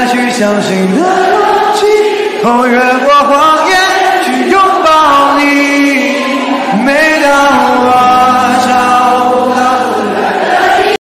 再去相信的勇气，穿越过谎言，去拥抱你。每当。